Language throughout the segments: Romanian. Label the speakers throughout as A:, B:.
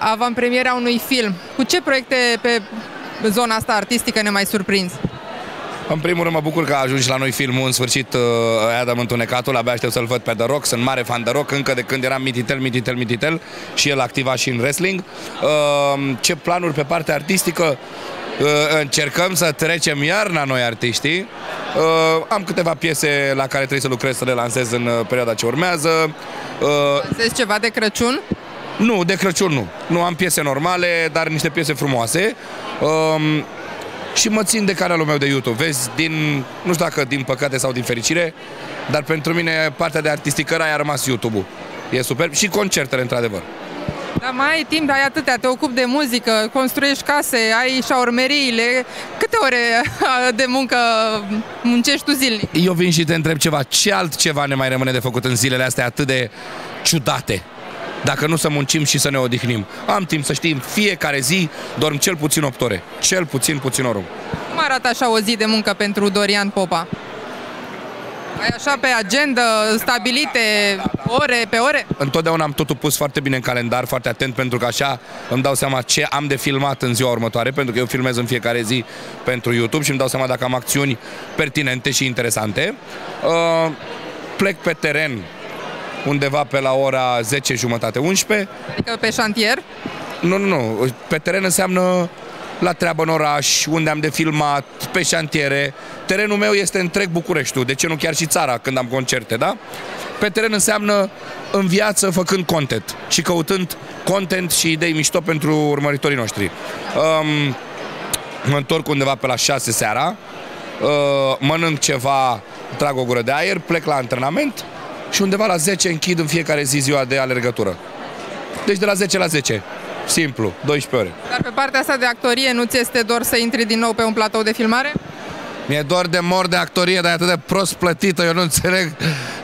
A: avantpremierea unui film. Cu ce proiecte pe zona asta artistică ne mai surprins?
B: În primul rând mă bucur că a ajuns la noi filmul, în sfârșit uh, Adam Întunecatul, abia aștept să-l văd pe The Rock, sunt mare fan de Rock, încă de când eram Mititel, Mititel, Mititel și el activa și în wrestling. Uh, ce planuri pe partea artistică? Uh, încercăm să trecem iarna noi artiștii. Am câteva piese la care trebuie să lucrez să le lansez în perioada ce urmează.
A: Lansezi ceva de Crăciun?
B: Nu, de Crăciun nu. Nu am piese normale, dar niște piese frumoase. Um, și mă țin de canalul meu de YouTube. Vezi, din, nu știu dacă din păcate sau din fericire, dar pentru mine partea de artisticări a rămas YouTube-ul. E superb și concertele, într-adevăr.
A: Dar mai ai timp, ai atâtea, te ocupi de muzică, construiești case, ai șaurmeriile. Câte ore de muncă muncești tu zilnic?
B: Eu vin și te întreb ceva. Ce altceva ne mai rămâne de făcut în zilele astea atât de ciudate? Dacă nu să muncim și să ne odihnim. Am timp să știm, fiecare zi dorm cel puțin 8 ore. Cel puțin puțin oră.
A: Cum arată așa o zi de muncă pentru Dorian Popa? Ai așa pe agenda stabilite ore pe ore?
B: Întotdeauna am totul pus foarte bine în calendar, foarte atent, pentru că așa îmi dau seama ce am de filmat în ziua următoare, pentru că eu filmez în fiecare zi pentru YouTube și îmi dau seama dacă am acțiuni pertinente și interesante. Uh, plec pe teren undeva pe la ora 10 jumătate 11.
A: Adică pe șantier?
B: Nu, nu, nu. Pe teren înseamnă la treabă în oraș, unde am de filmat, pe șantiere. Terenul meu este întreg Bucureștiul, de ce nu chiar și țara când am concerte, da? Pe teren înseamnă în viață făcând content și căutând content și idei mișto pentru urmăritorii noștri. Um, mă întorc undeva pe la 6 seara, uh, mănânc ceva, trag o gură de aer, plec la antrenament, și undeva la 10 închid în fiecare zi ziua de alergătură. Deci de la 10 la 10. Simplu, 12 ore.
A: Dar pe partea asta de actorie nu ți este dor să intri din nou pe un platou de filmare?
B: Mi-e doar de mor de actorie, dar e atât de prost plătită, eu nu înțeleg.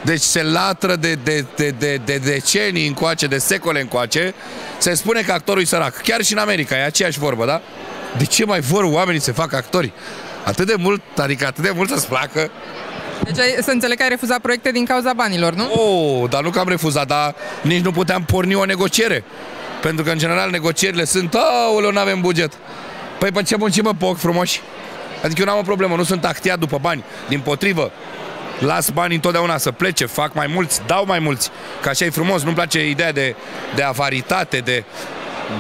B: Deci se latră de, de, de, de, de decenii încoace, de secole încoace. Se spune că actorul e sărac. Chiar și în America e aceeași vorbă, da? De ce mai vor oamenii să facă actori? Atât de mult, adică atât de mult să-ți placă.
A: Deci ai, să înțeleg că ai refuzat proiecte din cauza banilor, nu?
B: Oh, dar nu că am refuzat, dar nici nu puteam porni o negociere. Pentru că, în general, negocierile sunt, aoleu, nu avem buget. Păi pe ce muncim, mă, poc frumoși? Adică eu n-am o problemă, nu sunt actiat după bani. Din potrivă, las bani întotdeauna să plece, fac mai mulți, dau mai mulți. Că așa e frumos, nu-mi place ideea de, de avaritate, de...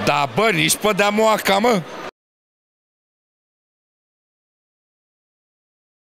B: Da, bă, nici pe de moaca, mă.